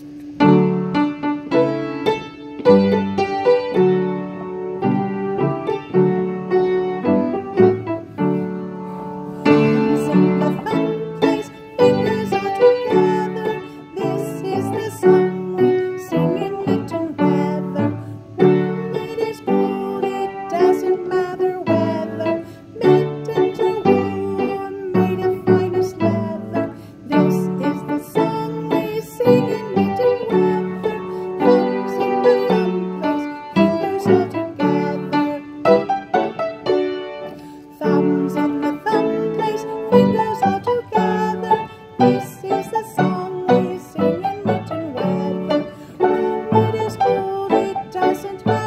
One second. doesn't matter.